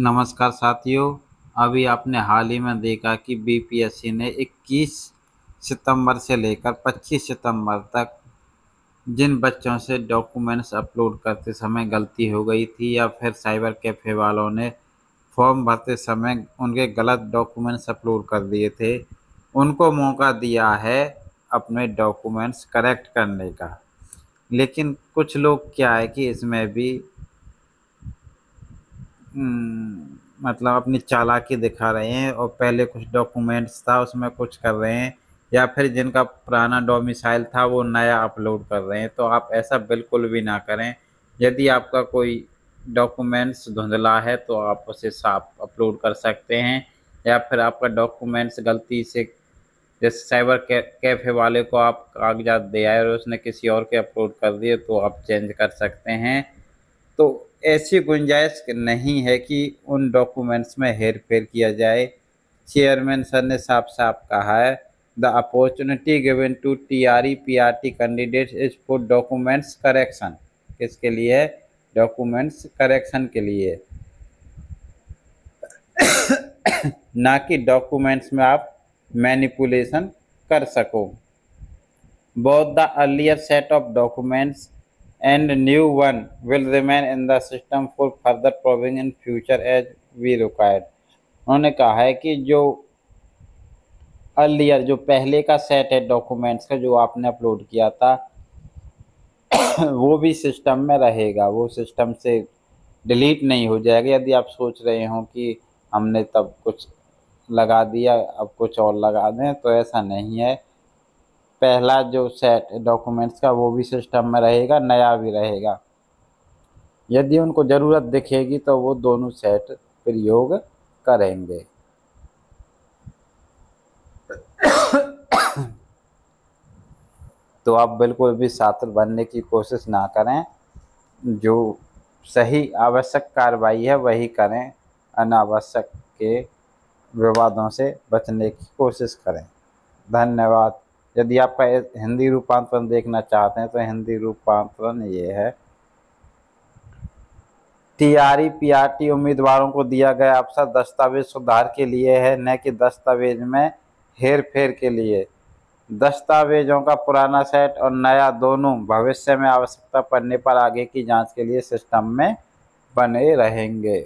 नमस्कार साथियों, अभी आपने हाल ही में देखा कि बीपीएससी ने 21 सितंबर से लेकर 25 सितंबर तक जिन बच्चों से डॉक्यूमेंट्स अपलोड करते समय गलती हो गई थी या फिर साइबर कैफ़े वालों ने फॉर्म भरते समय उनके गलत डॉक्यूमेंट्स अपलोड कर दिए थे, उनको मौका दिया है अपने डॉक्यूमेंट्स करेक्ट करने का। लेकिन कुछ लोग क्या है कि इसमें भी मतलब अपनी चालाकी दिखा रहे हैं और पहले कुछ डॉक्यूमेंट्स था, उसमें कुछ कर रहे हैं, या फिर जिनका पुराना डोमिसाइल था, वो नया अपलोड कर रहे हैं। तो आप ऐसा बिल्कुल भी ना करें। यदि आपका कोई डॉक्यूमेंट्स धुंधला है तो आप उसे साफ़ अपलोड कर सकते हैं, या फिर आपका डॉक्यूमेंट्स गलती से जैसे साइबर कैफ़े वाले को आप कागजात दे आए और उसने किसी और के अपलोड कर दिए तो आप चेंज कर सकते हैं। तो ऐसी गुंजाइश नहीं है कि उन डॉक्यूमेंट्स में हेर फेर किया जाए। चेयरमैन सर ने साफ़ साफ़ कहा है the opportunity given to T R E P R T candidate is for documents correction किसके लिए? डॉक्यूमेंट्स करेक्शन के लिए। ना कि डॉक्यूमेंट्स में आप मैनिपुलेशन कर सको। Both the earlier set of documents and new one will remain in the system for further probing in future as we required उन्होंने कहा है कि जो अर्लियर जो पहले का सेट है डॉक्यूमेंट्स का जो आपने अपलोड किया था, वो भी सिस्टम में रहेगा। वो सिस्टम से डिलीट नहीं हो जाएगा। यदि आप सोच रहे हो कि हमने तब कुछ लगा दिया, अब कुछ और लगा दें तो ऐसा नहीं है। पहला जो सेट डॉक्यूमेंट्स का वो भी सिस्टम में रहेगा, नया भी रहेगा। यदि उनको ज़रूरत दिखेगी तो वो दोनों सेट प्रयोग करेंगे। तो आप बिल्कुल भी छात्र बनने की कोशिश ना करें। जो सही आवश्यक कार्रवाई है, वही करें। अनावश्यक के विवादों से बचने की कोशिश करें। धन्यवाद। यदि आपका हिंदी रूपांतरण देखना चाहते हैं तो हिंदी रूपांतरण ये है। टीआरई, पीआरटी उम्मीदवारों को दिया गया अवसर दस्तावेज़ सुधार के लिए है, न कि दस्तावेज़ में हेर फेर के लिए। दस्तावेजों का पुराना सेट और नया दोनों भविष्य में आवश्यकता पड़ने पर आगे की जाँच के लिए सिस्टम में बने रहेंगे।